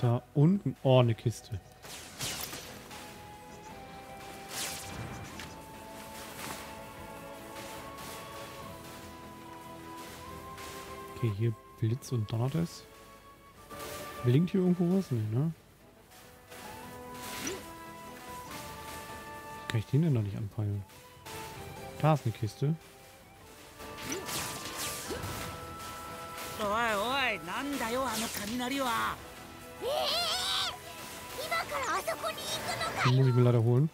Da unten. Oh, eine Kiste. Okay, hier Blitz und donnert es. Blinkt hier irgendwo was? Nee, ne? Kann ich den denn noch nicht anpeilen? Da ist eine Kiste. Oi, oi, nanda yo, ano kaminari wa. Den muss ich mir leider holen.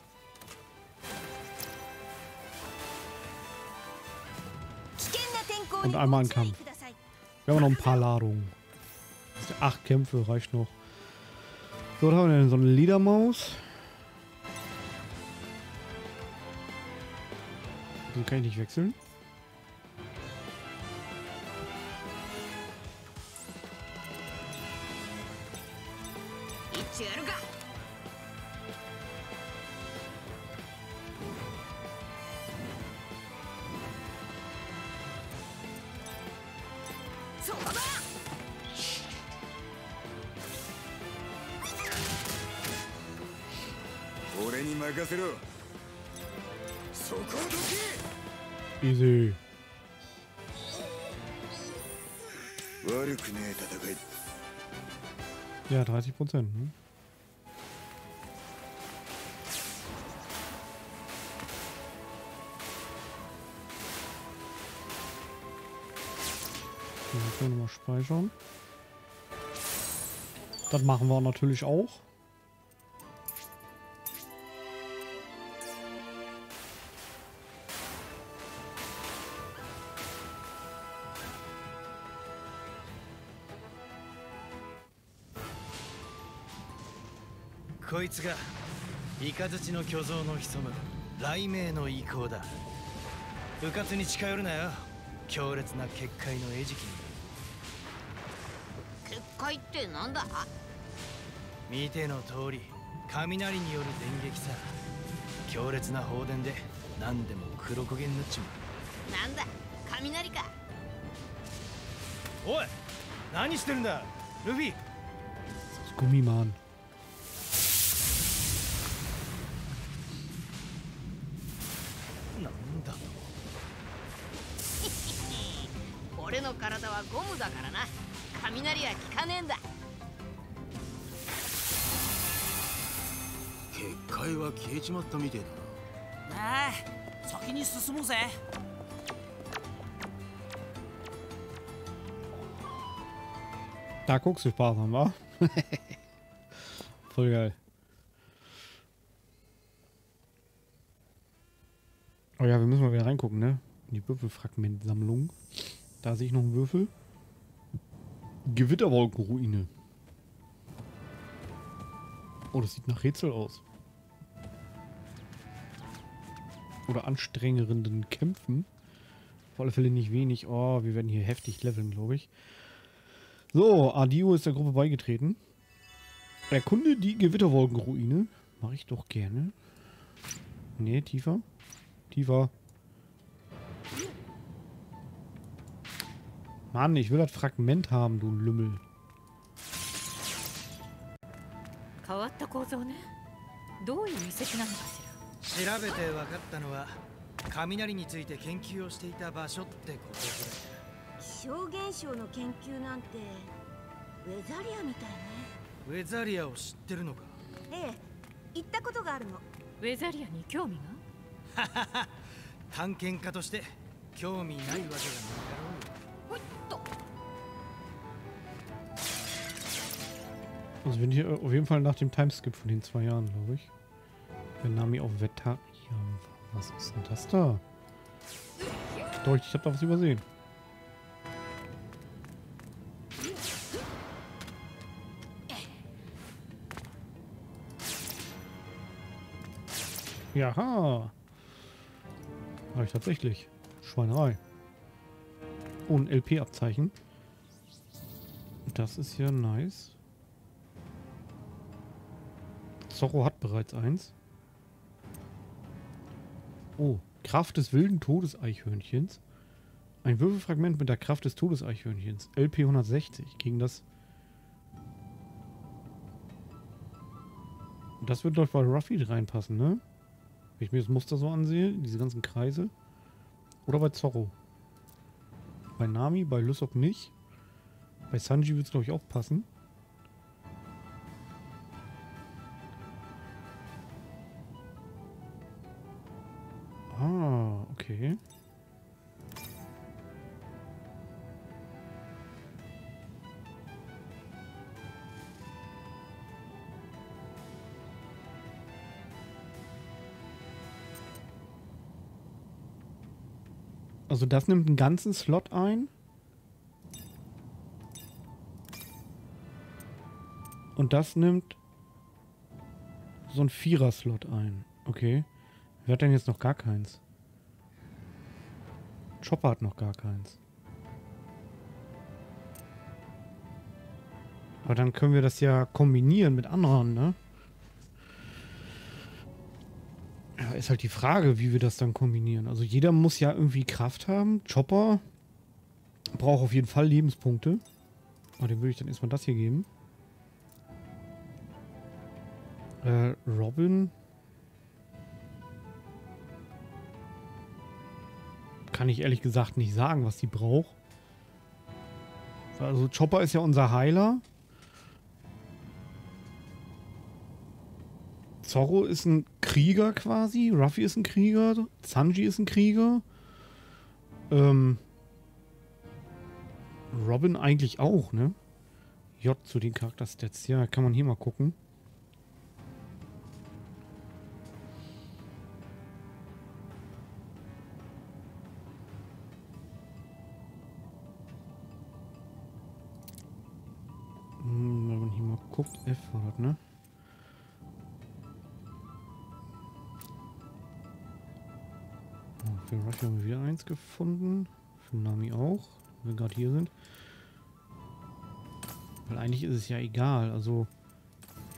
Und einmal einen Kampf. Wir haben noch ein paar Ladungen. Acht Kämpfe reicht noch. So, da haben wir denn? So eine Liedermaus. Die kann ich nicht wechseln. Geld. Ja, 30 Prozent. Hm? Können wir nochmal speichern. Das machen wir natürlich auch. こいつが雷の巨像の潜む雷鳴の遺構だ。迂闊に近寄るなよ。強烈な結界の餌食に。結界ってなんだ？見ての通り雷による電撃さ。強烈な放電で何でも黒焦げになっちまなんだ？雷か。うおい何してるんだ？ルフィ。Gummimann. なだからな雷は効かねえんだ結界は消えちまったみてえだなああ先に進もうぜ Da guckst du Spaß haben, wa? Voll geil. Oh ja, wir müssen mal wieder reingucken, ne? In die Würfelfragmentsammlung. Da sehe ich noch einen Würfel. Gewitterwolkenruine. Oh, das sieht nach Rätsel aus. Oder anstrengerenden Kämpfen. Auf alle Fälle nicht wenig. Oh, wir werden hier heftig leveln, glaube ich. So, Adio ist der Gruppe beigetreten. Erkunde die Gewitterwolkenruine. Mache ich doch gerne. Nee, tiefer. Tiefer. Mann, ich will das Fragment haben, du Lümmel. 変わった構造ねどういう遺跡なのかしら調べて分かったのは雷について研究をしていた場所ってこと気象現象の研究なんてウェザリアみたいねぐらいウェザリアを知ってるのかええ行ったことがあるのウェザリアに興味が探検家として興味ないわけがないだろ Also wir hier auf jeden Fall nach dem Timeskip von den zwei Jahren, glaube ich. Wenn Nami auf Vetaria war. Was ist denn das da? Doch, ich habe da was übersehen. Jaha. Habe ich tatsächlich. Schweinerei. Oh, ein LP-Abzeichen. Das ist ja nice. Zorro hat bereits eins. Oh, Kraft des wilden Todeseichhörnchens. Ein Würfelfragment mit der Kraft des Todeseichhörnchens. LP 160 gegen das Das wird doch bei Ruffy reinpassen, ne? Wenn ich mir das Muster so ansehe, diese ganzen Kreise. Oder bei Zorro. Bei Nami, bei Lysop nicht. Bei Sanji wird es, glaube ich, auch passen. Okay. Also das nimmt einen ganzen Slot ein. Und das nimmt so einen Vierer-Slot ein. Okay. Wer hat denn jetzt noch gar keins? Chopper hat noch gar keins. Aber dann können wir das ja kombinieren mit anderen, ne? Ja, ist halt die Frage, wie wir das dann kombinieren. Also jeder muss ja irgendwie Kraft haben. Chopper braucht auf jeden Fall Lebenspunkte. Aber dem würde ich dann erstmal das hier geben. Äh, Robin. Kann ich ehrlich gesagt nicht sagen, was sie braucht. Also Chopper ist ja unser Heiler. Zorro ist ein Krieger quasi. Ruffy ist ein Krieger. Sanji ist ein Krieger. Ähm, Robin eigentlich auch, ne? J zu den Charakterstats. Ja, kann man hier mal gucken. Eins gefunden. Für Nami auch, wenn wir gerade hier sind. Weil eigentlich ist es ja egal. Also,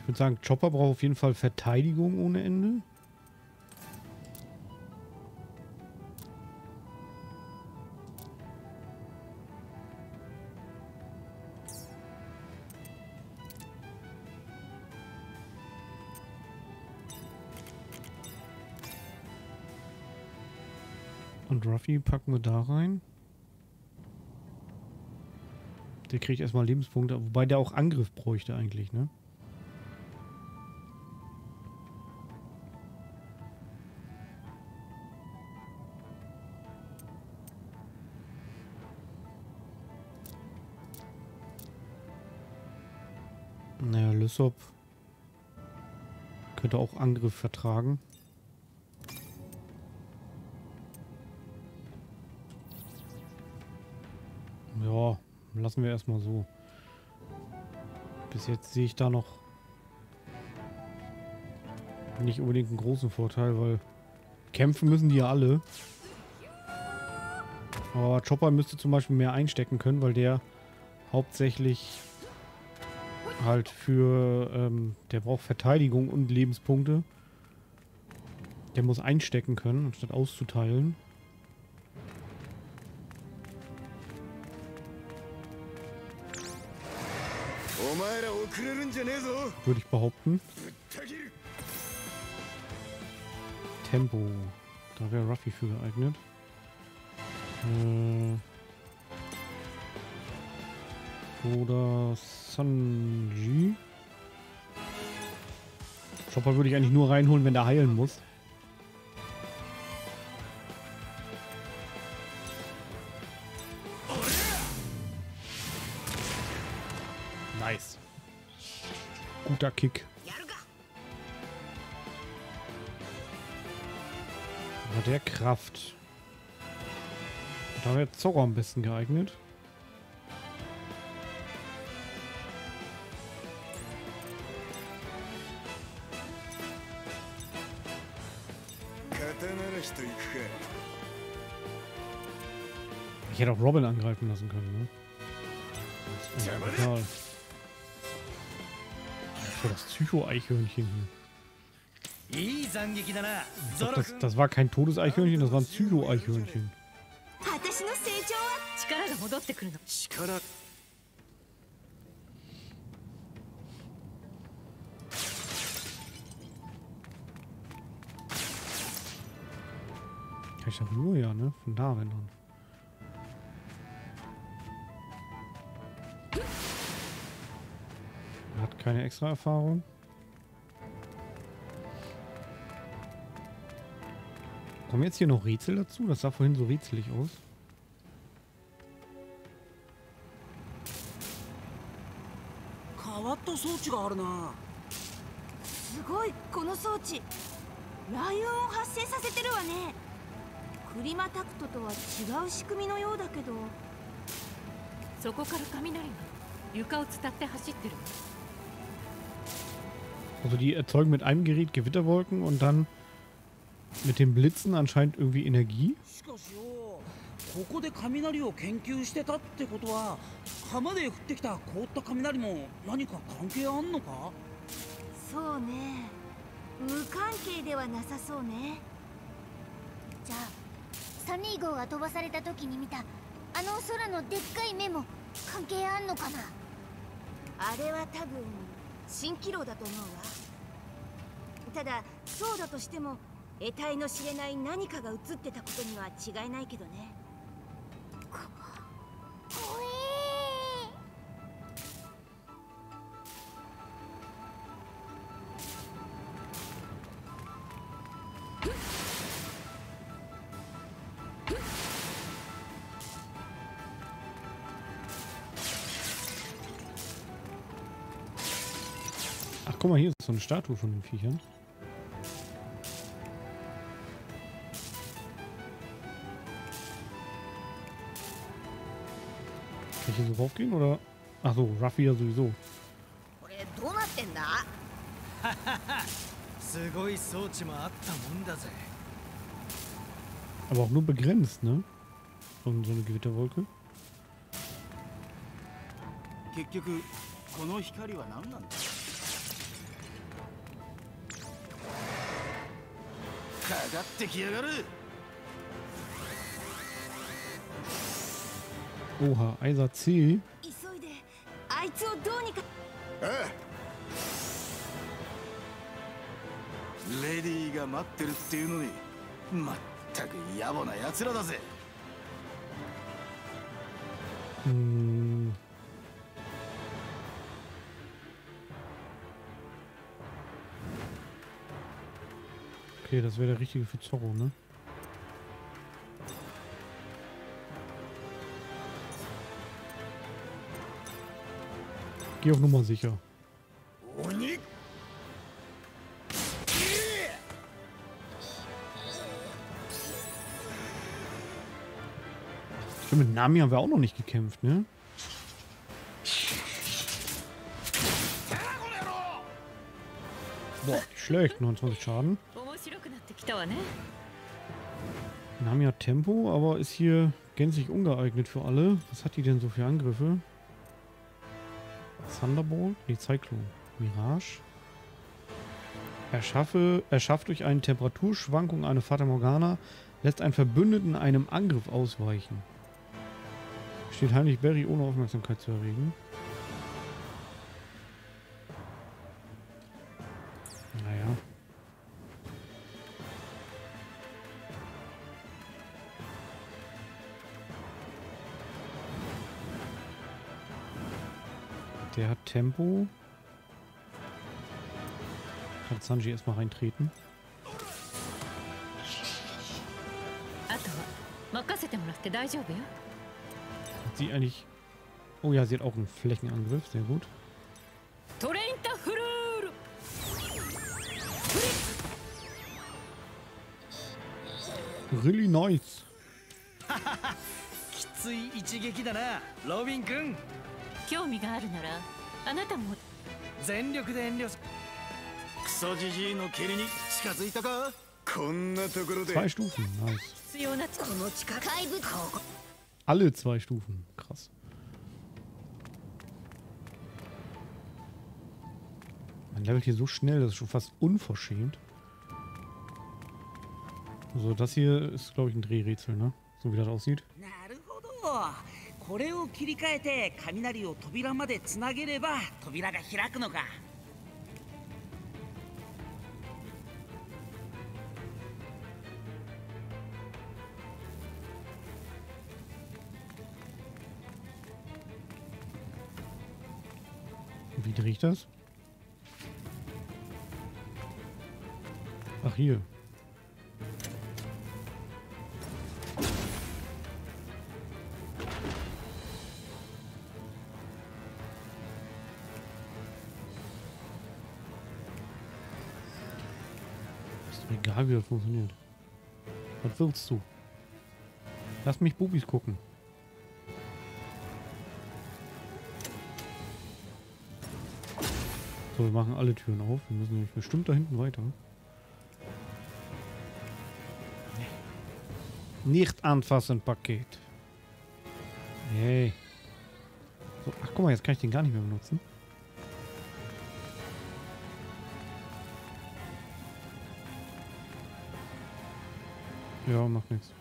ich würde sagen, Chopper braucht auf jeden Fall Verteidigung ohne Ende. Ruffy packen wir da rein. Der kriegt erstmal Lebenspunkte, wobei der auch Angriff bräuchte eigentlich, ne? Naja, Lysop könnte auch Angriff vertragen. Lassen wir erstmal so. Bis jetzt sehe ich da noch nicht unbedingt einen großen Vorteil, weil kämpfen müssen die ja alle. Aber Chopper müsste zum Beispiel mehr einstecken können, weil der hauptsächlich halt für, ähm, der braucht Verteidigung und Lebenspunkte. Der muss einstecken können, anstatt auszuteilen. Würde ich behaupten. Tempo. Da wäre Ruffy für geeignet. Äh oder Sanji. Chopper würde ich eigentlich nur reinholen, wenn der heilen muss. Guter Kick. Aber der Kraft. Da wäre Zorro am besten geeignet. Ich hätte auch Robin angreifen lassen können, ne? Das ist Voll das Psycho-Eichhörnchen hier. Glaub, das, das war kein Todeseichhörnchen, das war ein Psycho-Eichhörnchen. Ich sag nur ja, ne? Von da, wenn dann. keine extra Erfahrung. Kommen jetzt hier noch Rätsel dazu? Das sah vorhin so rätselig aus. そこから雷が床を伝って走ってる Also die erzeugen mit einem Gerät Gewitterwolken und dann mit dem Blitzen anscheinend irgendwie Energie. ここで雷を研究してたってことは浜で降ってきた凍った雷も何か関係あんのかそうね。無関係ではなさそうね。じゃあサニー号が飛ばされた時に見たあの空のでっかい目も関係あんのかな？あれは多分蜃気楼だと思うわ。ただそうだとしても得体の知れない何かが映ってたことには違いないけどね。hier ist so eine Statue von den Viechern. Kann ich hier so raufgehen oder? Ach so, Ruffy ja sowieso. これどうなってんだすごい装置もあったもんだぜ Aber auch nur begrenzt, ne? So, so eine Gewitterwolke. 結局この光は何なんだ かかってきやがる Oha, Eiser C. 急いであいつをどうにかああレディーが待ってるっていうのにまったく野暮な奴らだぜ Hm. Okay, das wäre der richtige für Zorro, ne? Geh auf Nummer sicher. 鬼 Stimmt, mit Nami haben wir auch noch nicht gekämpft, ne? Boah, schlecht, 29 Schaden dauern. Wir haben ja Tempo, aber ist hier gänzlich ungeeignet für alle. Was hat die denn so für Angriffe? Thunderbolt? Nee, Cyclone. Mirage. Erschaffe, erschafft durch eine Temperaturschwankung eine Fata Morgana, lässt einen Verbündeten einem Angriff ausweichen. Steht heimlich Barry ohne Aufmerksamkeit zu erregen. Der hat Tempo. Kann Sanji erstmal reintreten. あとは任せてもらって大丈夫よ Hat sie eigentlich... Oh ja, sie hat auch einen Flächenangriff. Sehr gut. トレインタフルール Really nice. きつい一撃だなロビン君 興味があるならあなたも全力で遠慮しクソじじいの蹴りに近づいたかこんなところで Zwei Stufen. Nice. 必要なこの力怪物 Alle zwei Stufen. Krass. Man levelt hier so schnell, das ist schon fast unverschämt. So, das hier ist, glaube ich, ein Drehrätsel, ne? So wie das aussieht. これを切り替えて雷を扉までつなげれば扉が開くのか Wie drehe ich das? Ach hier. Egal, wie das funktioniert. Was willst du? Lass mich Bubis gucken. So, wir machen alle Türen auf. Wir müssen nämlich bestimmt da hinten weiter. Nicht anfassen, Paket. Hey. So, ach, guck mal, jetzt kann ich den gar nicht mehr benutzen. Ja, macht nichts.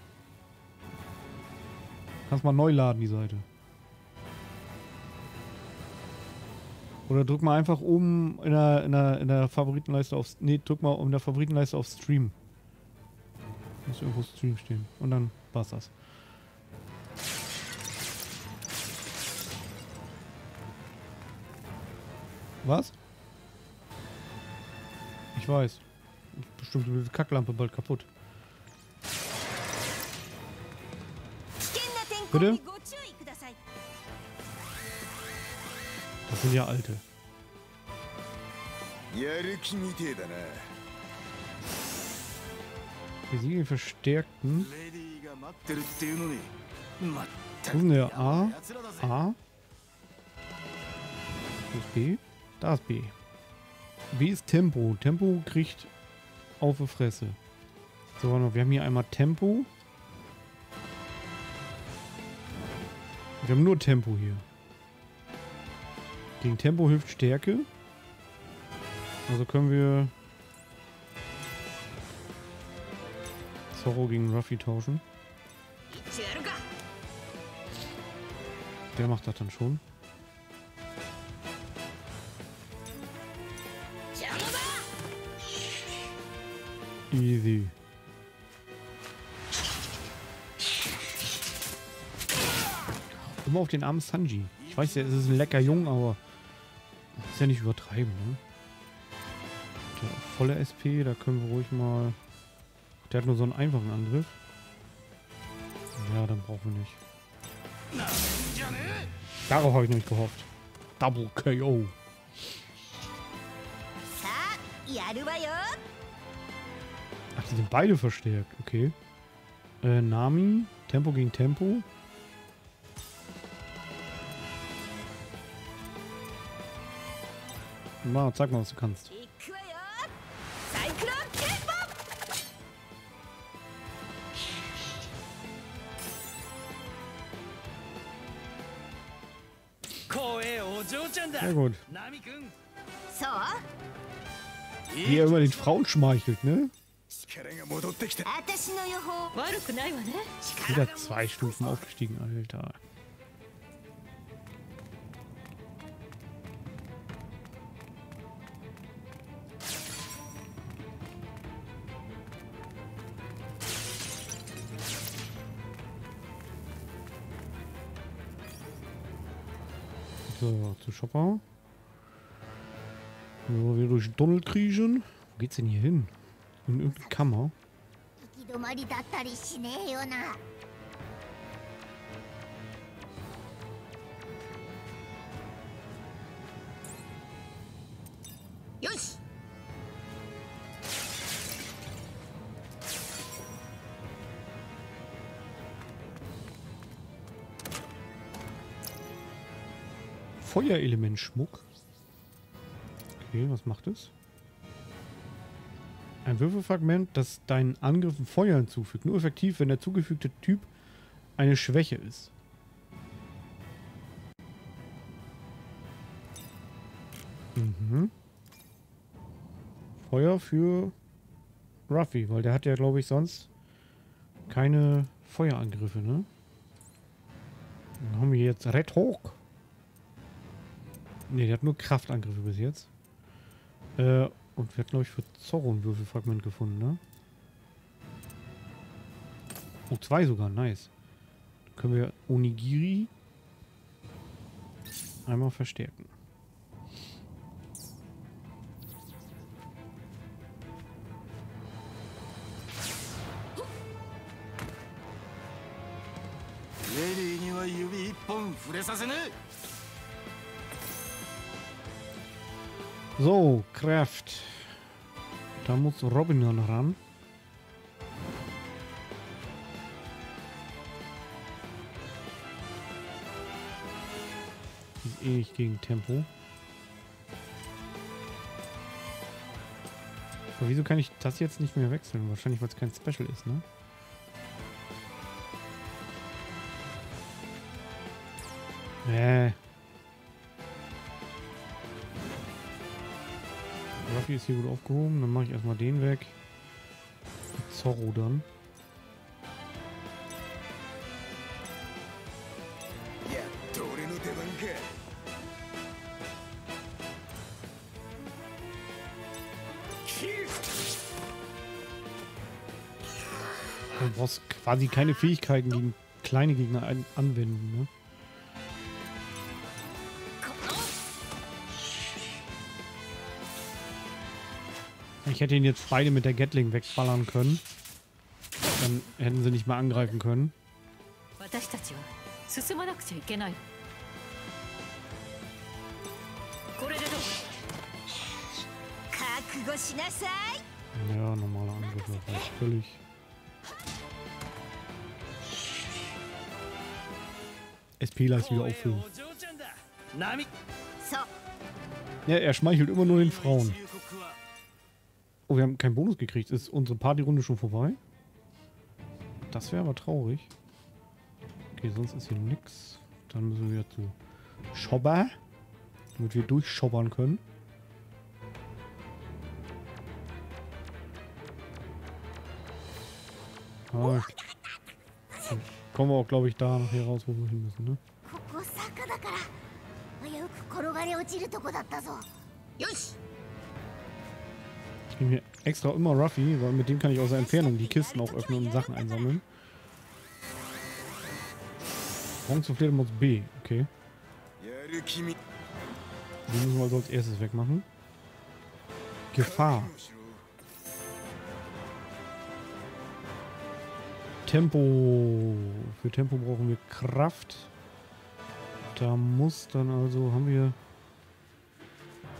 Kannst mal neu laden, die Seite. Oder drück mal einfach oben in der, in der, in der Favoritenleiste auf... Nee, drück mal um der Favoritenleiste auf Stream. Muss irgendwo Stream stehen. Und dann war's das. Was? Ich weiß. Bestimmt wird die Kacklampe bald kaputt. Bitte? Das sind ja alte. Besiege den Verstärkten. Wo sind A? A? Das ist B? Da ist B. B ist Tempo. Tempo kriegt auf die Fresse. So, wir haben hier einmal Tempo. Wir haben nur Tempo hier. Gegen Tempo hilft Stärke. Also können wir Zorro gegen Ruffy tauschen. Der macht das dann schon. Easy. immer auf den armen Sanji. Ich weiß ja, es ist ein lecker Jung, aber ist ja nicht übertreiben, ne? Der volle SP, da können wir ruhig mal... Der hat nur so einen einfachen Angriff. Ja, dann brauchen wir nicht. Darauf habe ich nicht gehofft. Double KO. Ach, die sind beide verstärkt. Okay. Äh, Nami. Tempo gegen Tempo. Mal, zeig mal, was du kannst. Sehr gut. Wie er über den Frauen schmeichelt, ne? Wieder zwei Stufen aufgestiegen, Alter. So, zu Chopper. So, wir durch Tunnel kriechen. Wo geht's denn hier hin? In irgendeine Kammer. Feuerelement-Schmuck. Okay, was macht es? Ein Würfelfragment, das deinen Angriffen Feuer hinzufügt. Nur effektiv, wenn der zugefügte Typ eine Schwäche ist. Mhm. Feuer für Ruffy, weil der hat ja, glaube ich, sonst keine Feuerangriffe, ne? Dann haben wir jetzt Red Hawk. Ne, der hat nur Kraftangriffe bis jetzt. Äh, und wir hatten, glaube ich, für Zorro ein Würfelfragment gefunden, ne? Oh, zwei sogar, nice. Dann können wir Onigiri einmal verstärken. Lady So, Kraft. Da muss Robin dann ran. Ist eh nicht gegen Tempo. Aber wieso kann ich das jetzt nicht mehr wechseln? Wahrscheinlich, weil es kein Special ist, ne? Äh. Luffy ist hier gut aufgehoben. Dann mache ich erstmal den weg. Zorro dann. Du brauchst quasi keine Fähigkeiten gegen kleine Gegner anwenden, ne? Ich hätte ihn jetzt beide mit der Gatling wegballern können. Dann hätten sie nicht mehr angreifen können. Ja, normaler Angriff reicht völlig. SPler ist wieder auffüllen. Ja, er schmeichelt immer nur den Frauen. Oh, wir haben keinen Bonus gekriegt. Ist unsere Partyrunde schon vorbei? Das wäre aber traurig. Okay, sonst ist hier nichts. Dann müssen wir zu Schobber, damit wir durchschobbern können. Ah, kommen wir auch, glaube ich, da nachher raus, wo wir hin müssen, ne? Ich nehme hier extra immer Ruffy, weil mit dem kann ich außer Entfernung die Kisten auch öffnen und Sachen einsammeln. Bronze Fledermaus B, okay. Die müssen wir also als erstes wegmachen. Gefahr. Tempo. Für Tempo brauchen wir Kraft. Da muss dann also, haben wir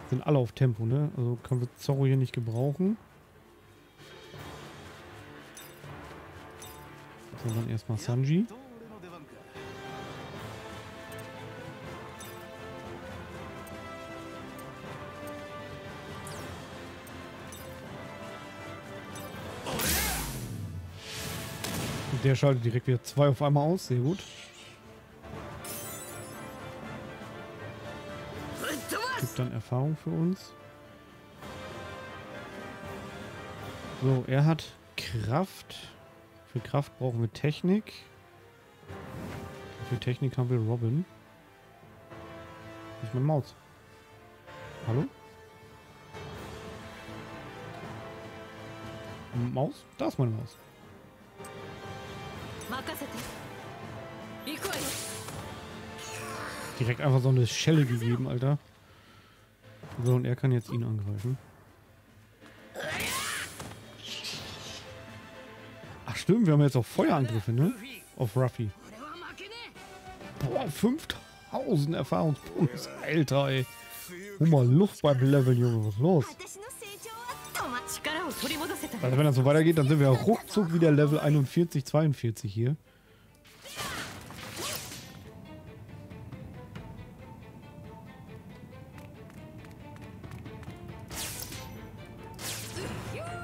sind alle auf Tempo, ne? Also können wir Zorro hier nicht gebrauchen. Sondern erstmal Sanji. Der schaltet direkt wieder zwei auf einmal aus. Sehr gut. dann Erfahrung für uns. So, er hat Kraft. Für Kraft brauchen wir Technik. Für Technik haben wir Robin. Ich meine Maus. Hallo? Maus? Da ist meine Maus. Direkt einfach so eine Schelle gegeben, Alter. So, und er kann jetzt ihn angreifen. Ach stimmt, wir haben jetzt auch Feuerangriffe, ne? Auf Ruffy. Boah, 5000 Erfahrungspunkte. Alter, ey. Guck mal, Luft beim Level, Junge. Was ist los? Also wenn das so weitergeht, dann sind wir ruckzuck wieder Level 41, 42 hier.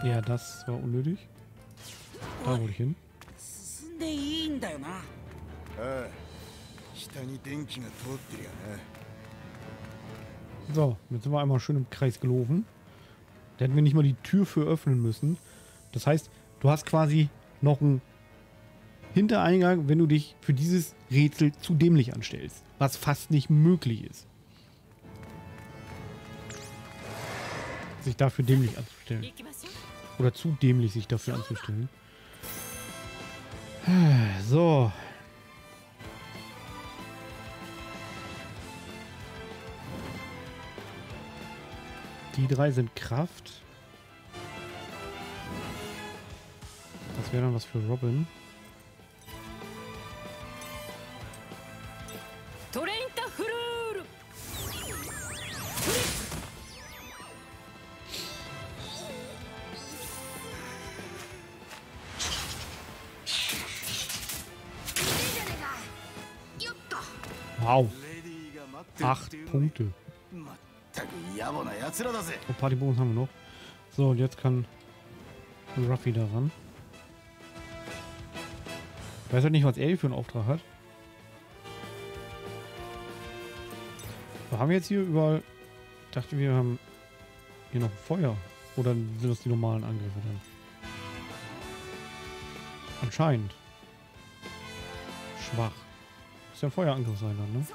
Ja, das war unnötig. Da wollte ich hin. 進んでいいんだよなああ下に電気が通ってるよな So, jetzt sind wir einmal schön im Kreis gelaufen. Da hätten wir nicht mal die Tür für öffnen müssen. Das heißt, du hast quasi noch einen Hintereingang, wenn du dich für dieses Rätsel zu dämlich anstellst. Was fast nicht möglich ist. Sich dafür dämlich anzustellen. Oder zu dämlich, sich dafür anzustellen. So. Die drei sind Kraft. Das wäre dann was für Robin. acht Punkte. Ein paar die haben wir noch. So, und jetzt kann Ruffy daran. Ich weiß halt nicht, was er für einen Auftrag hat. Wir haben jetzt hier überall... Ich dachte, wir haben hier noch Feuer. Oder sind das die normalen Angriffe dann? Anscheinend. Schwach. Muss ja ein Feuerangriff sein dann, ne?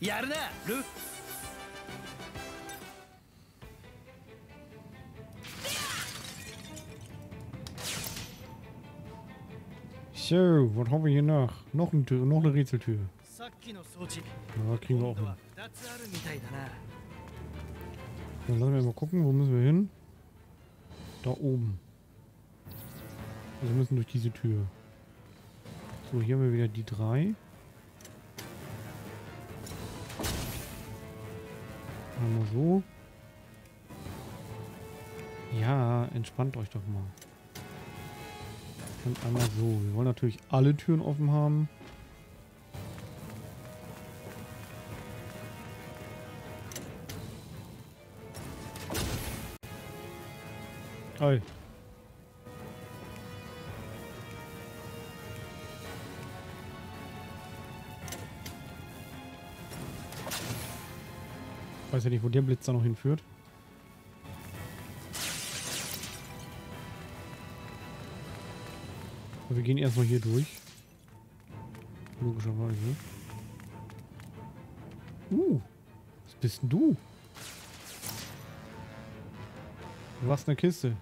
やるなルフ So, was haben wir hier noch? Noch, ein Tür, noch eine Rätseltür. さっきの装置 Ja, kriegen wir 今 auch 度 hin. は2つあるみたいだな Dann lassen wir mal gucken, wo müssen wir hin? Da oben. Also wir müssen durch diese Tür. So, hier haben wir wieder die drei. Einmal so. Ja, entspannt euch doch mal. Und einmal so. Wir wollen natürlich alle Türen offen haben. Hi. Weiß ja nicht, wo der Blitz da noch hinführt. Aber wir gehen erstmal hier durch. Logischerweise. Uh, was bist denn du? Du hast eine Kiste.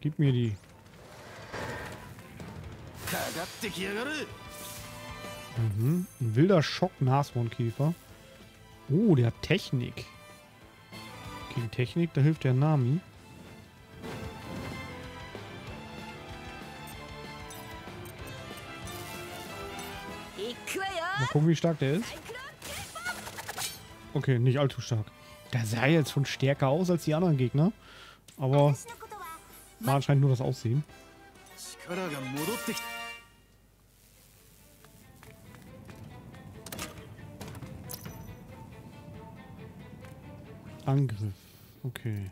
Gib mir die. Mhm. Ein wilder Schock-Nashornkäfer. Oh, der hat Technik gegen Technik, da hilft der Nami. Mal gucken, wie stark der ist. Okay, nicht allzu stark. Der sah jetzt schon stärker aus als die anderen Gegner. Aber war anscheinend nur das Aussehen. Angriff. Okay.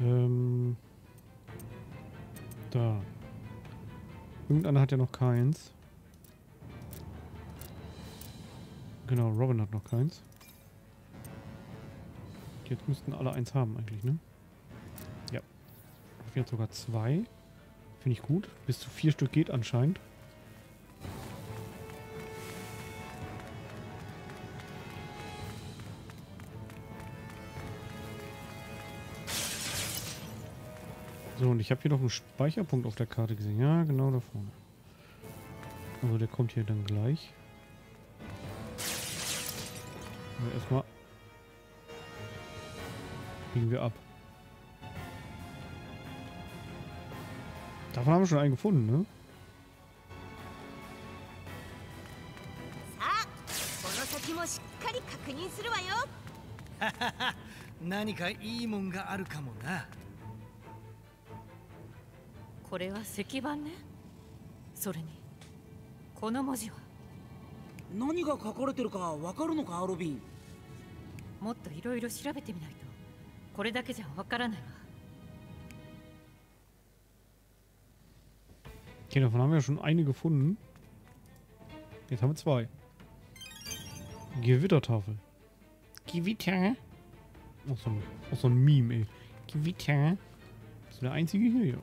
Ähm. Da. Irgendeiner hat ja noch keins. Genau, Robin hat noch keins. Jetzt müssten alle eins haben eigentlich, ne? Ja. Ruffy hat sogar zwei. Finde ich gut. Bis zu vier Stück geht anscheinend. So, und ich habe hier noch einen Speicherpunkt auf der Karte gesehen. Ja, genau da vorne. Also der kommt hier dann gleich. Aber erstmal biegen wir ab. Davon haben wir schon einen gefunden, ne? これは石板ねそれにこの文字は何が書かれてるかわかるのかアロビンもっといろいろ調べてみないとこれだけじゃわからないわ Okay, davon haben wir schon eine gefunden. Jetzt haben wir zwei. Gewittertafel. Gewitter? Auch so ein, auch so ein Meme, ey. Gewitter. Ist der einzige hier? Ja.